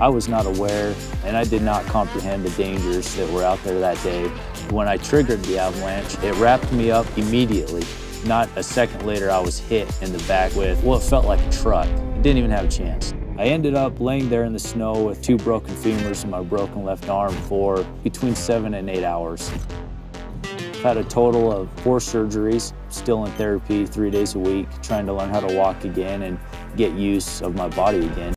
I was not aware and I did not comprehend the dangers that were out there that day. When I triggered the avalanche, it wrapped me up immediately. Not a second later, I was hit in the back with what felt like a truck. I didn't even have a chance. I ended up laying there in the snow with two broken femurs and my broken left arm for between seven and eight hours. I've had a total of four surgeries, still in therapy three days a week, trying to learn how to walk again and get use of my body again.